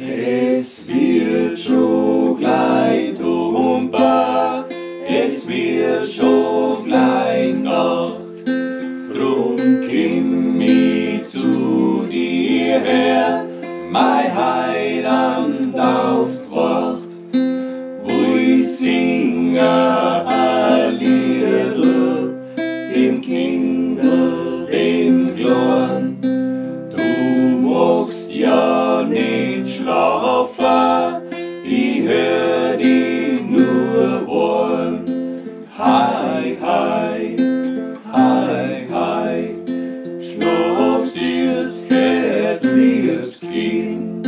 Es wird schon gleich dumper, es wird schon gleich Nacht. Drum komm ich zu dir her, mein Heiland auf die Wacht, wo ich singe Hi, hi, hi, hi, schlaf süß, herzliches Kind.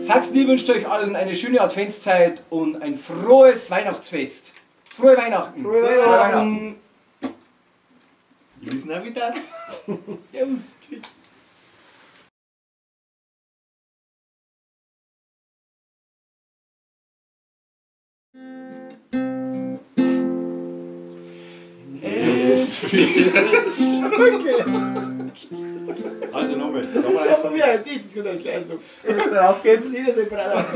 Sachsen, wünscht euch allen eine schöne Adventszeit und ein frohes Weihnachtsfest. Frohe Weihnachten. Frohe Weihnachten. Feliz Navidad. Servus. Es wird. Also nochmal, sagen wir Schau mal, wie ein Ding, das ist gut gleich so. Darauf geht es jeder separat.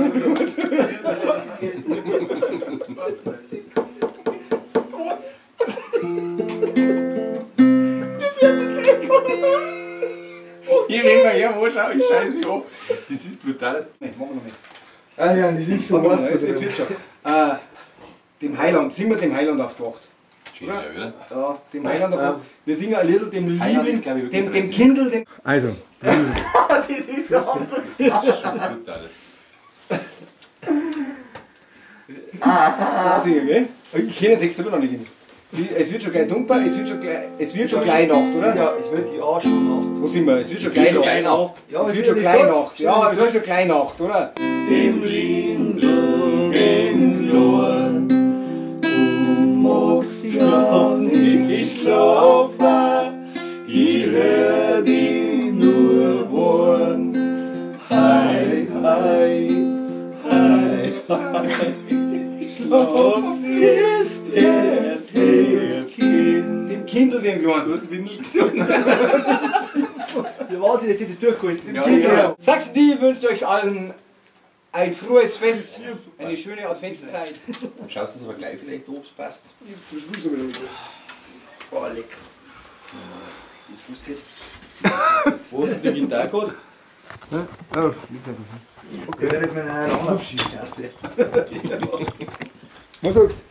Hier, wenn wir hier anschauen, ich scheiß mich ab. Das ist brutal. Nein, machen wir noch nicht. Ah ja, das ist so mal, was. jetzt, jetzt wird schon. Äh, dem Heiland, sind wir dem Heiland aufgewacht. Schön, ja, oder? Ja, dem Heiland aufgewacht. Wir singen ein Lied, dem ist, wirklich dem, dem 13. Kindle, dem... Also, Das ist ja Schon brutal. Singen, gell? Ich kenne den Text aber noch nicht. Es wird- Es wird schon gleich dunkel, es wird schon gleich, es wird schon gleich Nacht, oder? Ja, ich würde die auch schon Nacht. Wo sind wir? Es wird schon gleich Nacht. Ja, Es wird schon gleich Nacht. Ja, es wird schon gleich Nacht, oder? Dem Lindl, dem du magst ja nicht schlafen, ich hör dich nur wollen. Hi, hi, hi, hi, schlaf jetzt, jetzt, jetzt, Kind. Dem Kindle, dem Kleinen. Du hast Windel gesungen. Ja, warte, jetzt ist es durchgeholt. Ja, Kinder. ja. Sachsen, die wünscht euch allen ein frohes Fest, eine schöne Adventszeit. Schaust du es aber gleich vielleicht, ob es passt? Zum Schluss aber noch. Oh, leck. Das wusste ich. Wo ist denn die Gitarre? ja, liegt's einfach. Okay, dann ist mein Herr aufschießen. Was sagst du?